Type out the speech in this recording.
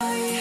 Oh, yeah.